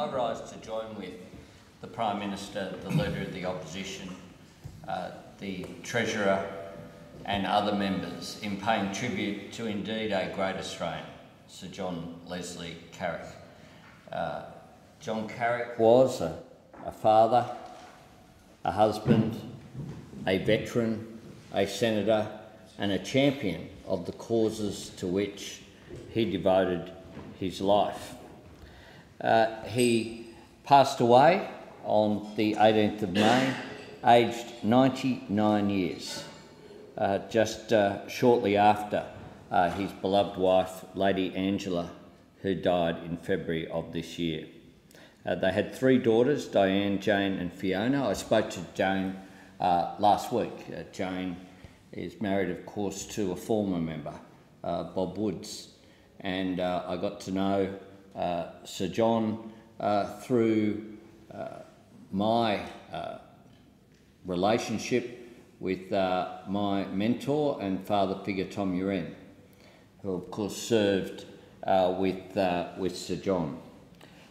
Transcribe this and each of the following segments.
I rise to join with the Prime Minister, the Leader of the Opposition, uh, the Treasurer and other members in paying tribute to indeed a great Australian, Sir John Leslie Carrick. Uh, John Carrick was a, a father, a husband, a veteran, a senator and a champion of the causes to which he devoted his life. Uh, he passed away on the 18th of May, aged 99 years, uh, just uh, shortly after uh, his beloved wife, Lady Angela, who died in February of this year. Uh, they had three daughters, Diane, Jane and Fiona. I spoke to Jane uh, last week. Jane is married, of course, to a former member, Bob Woods, and I got to know Sir John uh, through uh, my relationship with my mentor and father figure Tom Uren, who of course served with, with Sir John.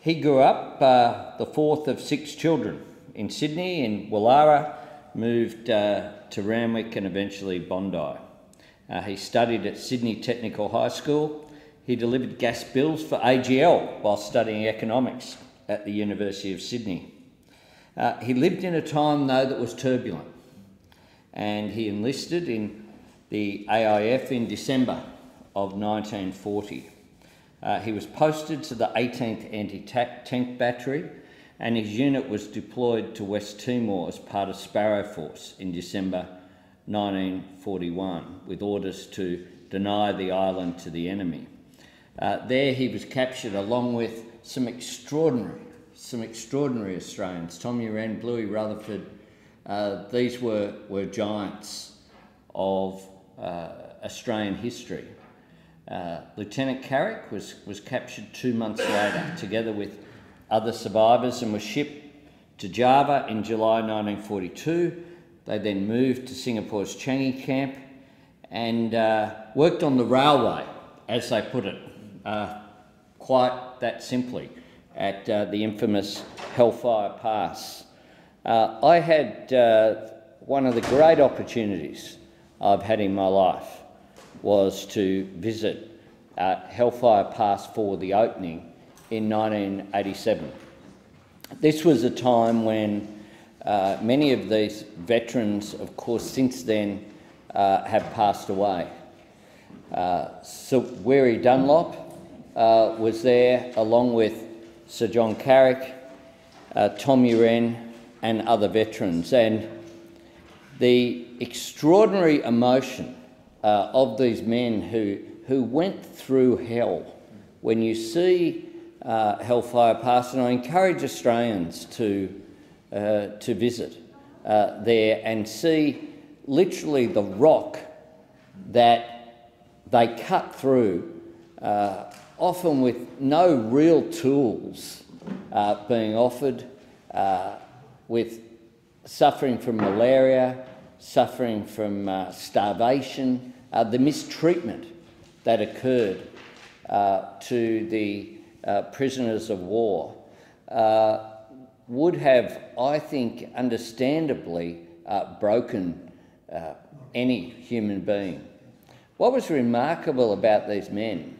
He grew up uh, the fourth of six children in Sydney, in Woollahra, moved uh, to Randwick and eventually Bondi. Uh, he studied at Sydney Technical High School he delivered gas bills for AGL while studying economics at the University of Sydney. Uh, he lived in a time, though, that was turbulent, and he enlisted in the AIF in December of 1940. Uh, he was posted to the 18th Anti-Tank Battery and his unit was deployed to West Timor as part of Sparrow Force in December 1941 with orders to deny the island to the enemy. Uh, there he was captured along with some extraordinary, some extraordinary Australians. Tommy Uren, Bluey Rutherford, uh, these were, were giants of uh, Australian history. Uh, Lieutenant Carrick was, was captured two months later, together with other survivors, and was shipped to Java in July 1942. They then moved to Singapore's Changi camp and uh, worked on the railway, as they put it, uh, quite that simply at uh, the infamous Hellfire Pass. Uh, I had uh, one of the great opportunities I've had in my life was to visit uh, Hellfire Pass for the opening in 1987. This was a time when uh, many of these veterans, of course, since then have passed away. so Weary Dunlop, uh, was there along with Sir John Carrick, uh, Tom Uren and other veterans. And the extraordinary emotion uh, of these men who, who went through hell. When you see uh, Hellfire Pass, and I encourage Australians to, uh, to visit there and see literally the rock that they cut through uh, often with no real tools uh, being offered, uh, with suffering from malaria, suffering from uh, starvation, uh, the mistreatment that occurred uh, to the uh, prisoners of war would have, I think, understandably broken any human being. What was remarkable about these men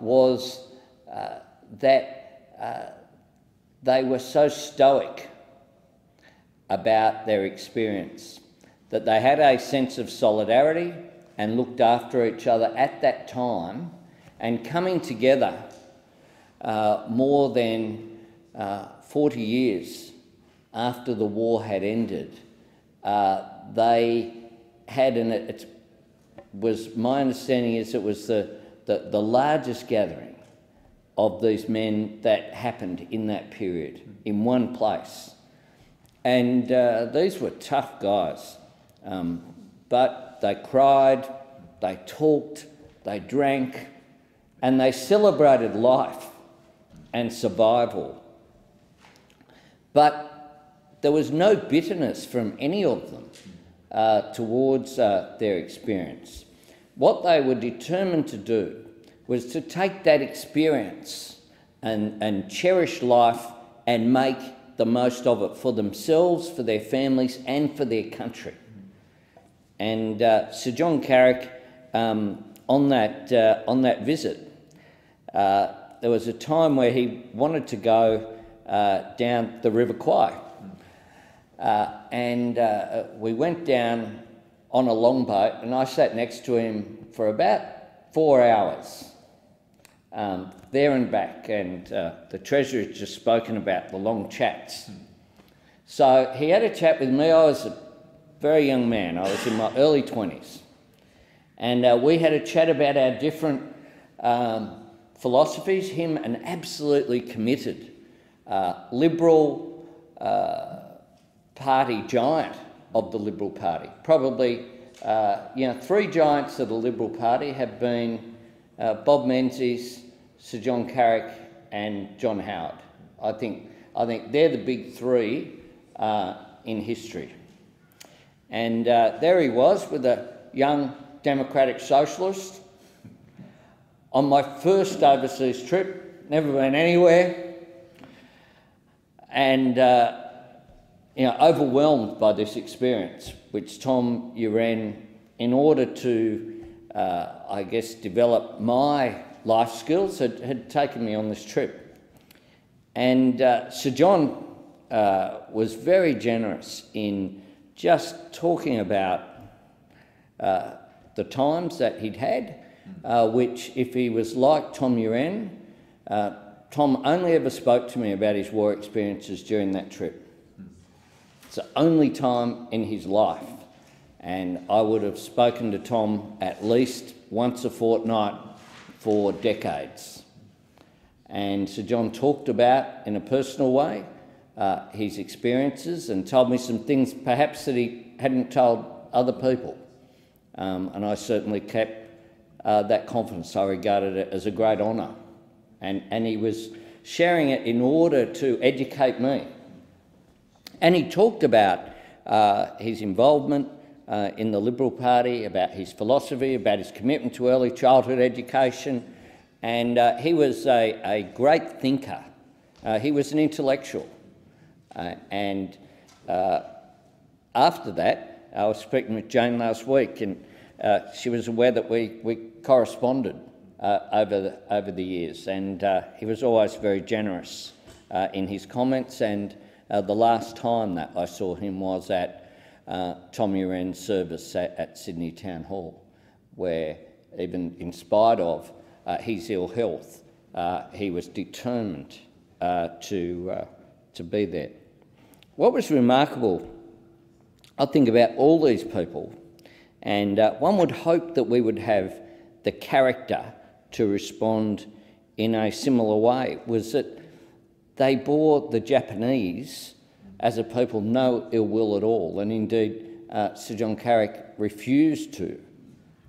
was uh, that uh, they were so stoic about their experience that they had a sense of solidarity and looked after each other at that time and coming together uh, more than uh, 40 years after the war had ended, uh, they had, and it was my understanding is it was the the, the largest gathering of these men that happened in that period in one place. And uh, these were tough guys, um, but they cried, they talked, they drank, and they celebrated life and survival. But there was no bitterness from any of them uh, towards uh, their experience. What they were determined to do was to take that experience and, and cherish life and make the most of it for themselves, for their families, and for their country. And uh, Sir John Carrick, um, on, that, uh, on that visit, uh, there was a time where he wanted to go uh, down the River Kwai. Uh, and uh, we went down on a longboat, and I sat next to him for about four hours, um, there and back. And uh, the treasurer just spoken about the long chats. So he had a chat with me. I was a very young man, I was in my early 20s. And uh, we had a chat about our different um, philosophies, him an absolutely committed uh, Liberal uh, Party giant of the Liberal Party. Probably, uh, you know, three giants of the Liberal Party have been uh, Bob Menzies, Sir John Carrick, and John Howard. I think, I think they're the big three uh, in history. And uh, there he was with a young democratic socialist on my first overseas trip, never been anywhere, and uh, you know, overwhelmed by this experience, which Tom Uren, in order to, uh, I guess, develop my life skills, had, had taken me on this trip. And uh, Sir John uh, was very generous in just talking about uh, the times that he'd had, uh, which, if he was like Tom Uren, uh, Tom only ever spoke to me about his war experiences during that trip. It's the only time in his life. And I would have spoken to Tom at least once a fortnight for decades. And Sir John talked about, in a personal way, uh, his experiences and told me some things perhaps that he hadn't told other people. Um, and I certainly kept uh, that confidence. I regarded it as a great honour. And, and he was sharing it in order to educate me. And he talked about uh, his involvement uh, in the Liberal Party, about his philosophy, about his commitment to early childhood education. And uh, he was a, a great thinker. Uh, he was an intellectual. Uh, and uh, after that, I was speaking with Jane last week, and she was aware that we, we corresponded over, the, over the years, and he was always very generous in his comments. And Uh, the last time that I saw him was at uh, Tommy Uren's service at, at, Sydney Town Hall, where, even in spite of uh, his ill health, he was determined to, to be there. What was remarkable, I think about all these people, and uh, one would hope that we would have the character to respond in a similar way, was that they bore the Japanese as a people no ill will at all, and indeed uh, Sir John Carrick refused to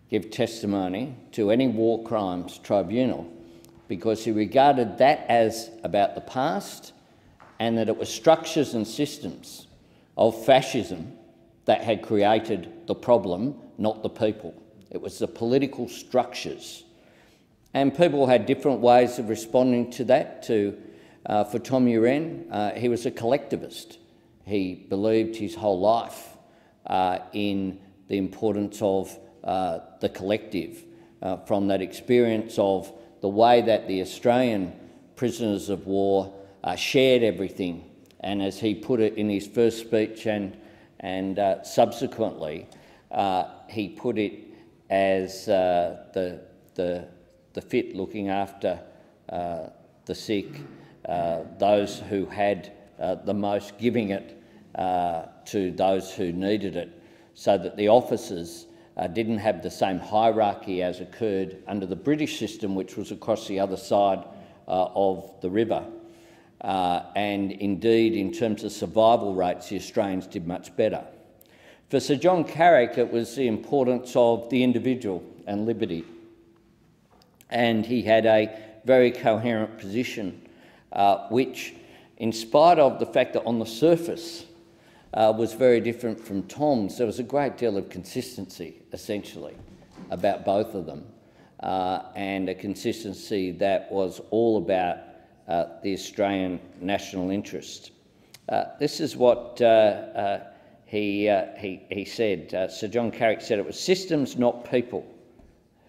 give testimony to any war crimes tribunal because he regarded that as about the past and that it was structures and systems of fascism that had created the problem, not the people. It was the political structures. And people had different ways of responding to that. To, uh, for Tom Uren, uh, he was a collectivist. He believed his whole life uh, in the importance of uh, the collective uh, from that experience of the way that the Australian prisoners of war uh, shared everything. And as he put it in his first speech and, and subsequently, he put it as the, the, the fit looking after the sick, those who had the most, giving it to those who needed it, so that the officers uh, didn't have the same hierarchy as occurred under the British system, which was across the other side uh, of the river. Uh, and indeed, in terms of survival rates, the Australians did much better. For Sir John Carrick, it was the importance of the individual and liberty. And he had a very coherent position, uh, which, in spite of the fact that on the surface uh, was very different from Tom's, there was a great deal of consistency, essentially, about both of them, uh, and a consistency that was all about uh, the Australian national interest. Uh, this is what uh, he, he, he said. Sir John Carrick said it was systems, not people,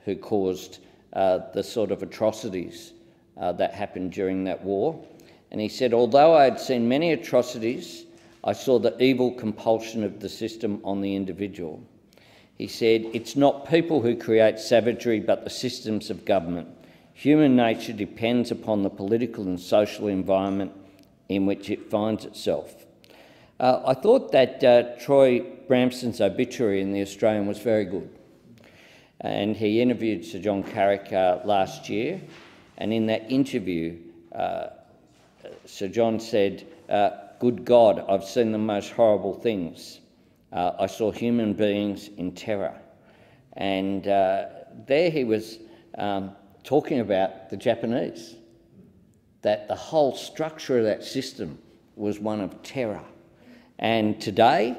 who caused the sort of atrocities that happened during that war. And he said, although I had seen many atrocities, I saw the evil compulsion of the system on the individual. He said, It's not people who create savagery, but the systems of government. Human nature depends upon the political and social environment in which it finds itself. Uh, I thought that uh, Troy Bramston's obituary in The Australian was very good. And he interviewed Sir John Carrick uh, last year, and in that interview, uh, Sir John said, uh, Good God, I've seen the most horrible things. Uh, I saw human beings in terror. And there he was um, talking about the Japanese that the whole structure of that system was one of terror. And today,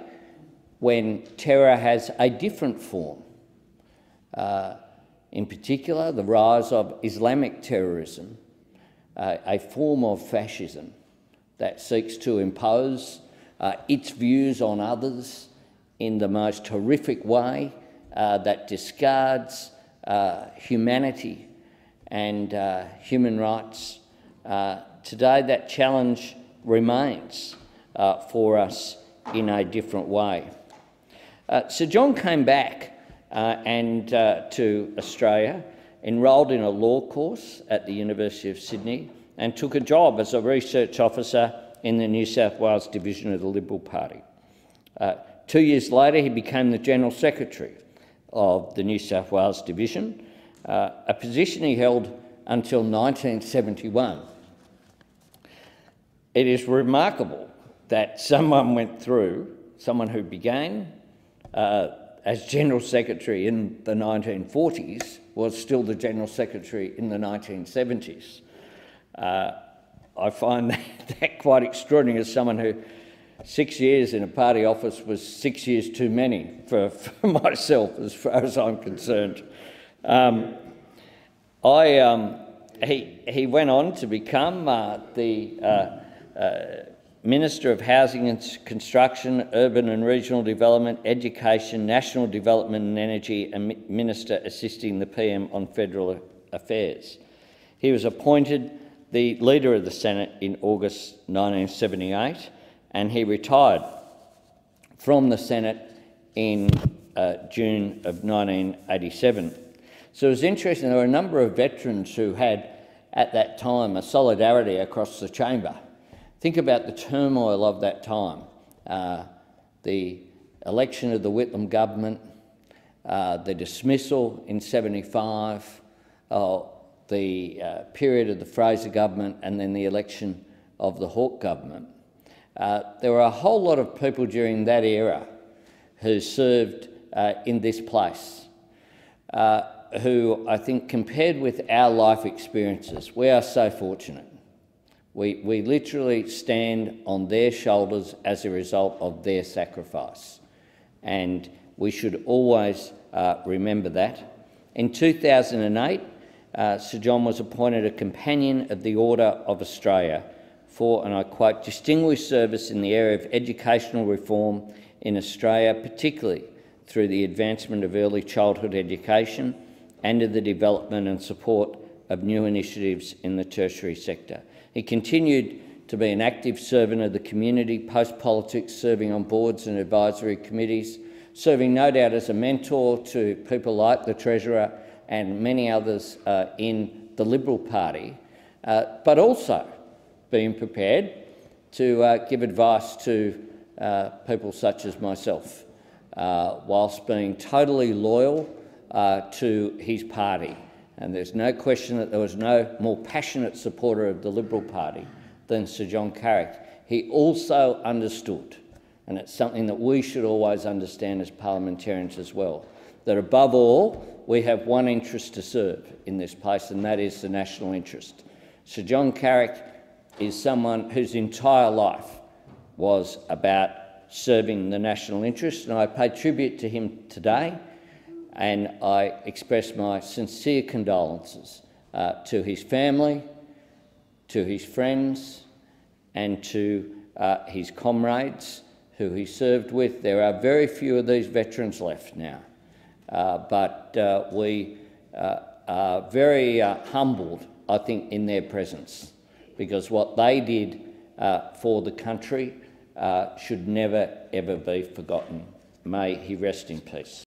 when terror has a different form, uh, in particular the rise of Islamic terrorism, uh, a form of fascism that seeks to impose uh, its views on others in the most horrific way, uh, that discards uh, humanity and uh, human rights uh, today, that challenge remains for us in a different way. Sir John came back uh, and uh, to Australia, enrolled in a law course at the University of Sydney, and took a job as a research officer in the New South Wales division of the Liberal Party. Uh, two years later, he became the General Secretary of the New South Wales division, a position he held until 1971 it is remarkable that someone went through, someone who began uh, as General Secretary in the 1940s was still the General Secretary in the 1970s. Uh, I find that, that, quite extraordinary as someone who six years in a party office was six years too many for, for myself, as far as I'm concerned. Um, I, um, he, he went on to become uh, the uh, uh, Minister of Housing and Construction, Urban and Regional Development, Education, National Development and Energy, and Minister assisting the PM on federal affairs. He was appointed the Leader of the Senate in August 1978 and he retired from the Senate in uh, June of 1987. So it was interesting, there were a number of veterans who had at that time a solidarity across the chamber Think about the turmoil of that time. Uh, the election of the Whitlam government, uh, the dismissal in 75, uh, the uh, period of the Fraser government, and then the election of the Hawke government. Uh, there were a whole lot of people during that era who served uh, in this place, who I think, compared with our life experiences, we are so fortunate. We, we literally stand on their shoulders as a result of their sacrifice. And we should always uh, remember that. In 2008, uh, Sir John was appointed a Companion of the Order of Australia for, and I quote, distinguished service in the area of educational reform in Australia, particularly through the advancement of early childhood education and of the development and support of new initiatives in the tertiary sector. He continued to be an active servant of the community, post-politics, serving on boards and advisory committees, serving no doubt as a mentor to people like the Treasurer and many others uh, in the Liberal Party, uh, but also being prepared to uh, give advice to uh, people such as myself, uh, whilst being totally loyal uh, to his party. And there's no question that there was no more passionate supporter of the Liberal Party than Sir John Carrick. He also understood, and it's something that we should always understand as parliamentarians as well, that above all, we have one interest to serve in this place, and that is the national interest. Sir John Carrick is someone whose entire life was about serving the national interest, and I pay tribute to him today and I express my sincere condolences uh, to his family, to his friends and to uh, his comrades who he served with. There are very few of these veterans left now, uh, but uh, we uh, are very uh, humbled, I think, in their presence because what they did for the country should never ever be forgotten. May he rest in peace.